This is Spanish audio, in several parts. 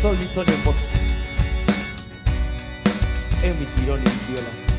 Sol mi sol en vos. En mi tirón y violas.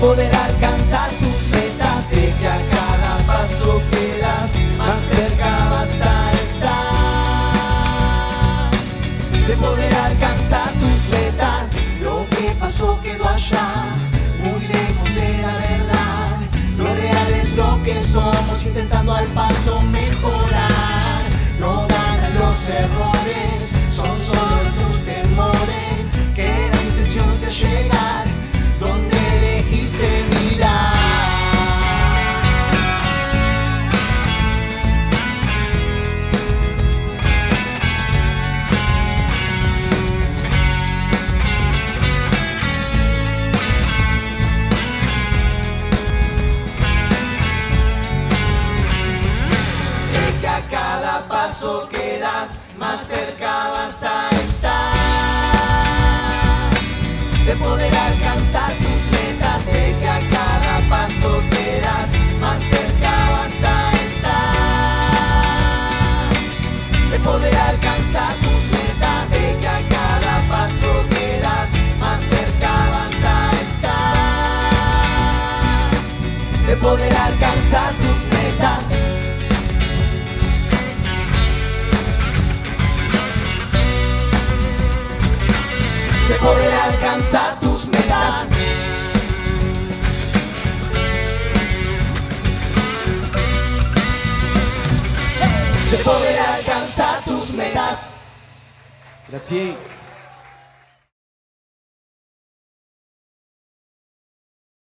Poder alcanzar tus metas. Sé que a cada paso que das, más cerca vas a estar. De poder alcanzar tus metas. Lo que pasó quedó allá, muy lejos de la verdad. Lo real es lo que somos, intentando al paso paso que das, más cerca vas a estar de poder alcanzar tus metas. Sé que a cada paso que das, más cerca vas a estar de poder alcanzar tus metas. Sé que a cada paso que das, más cerca vas a estar de poder alcanzar tus metas. Poder alcanzar tus metas. De poder alcanzar tus metas. Gracias.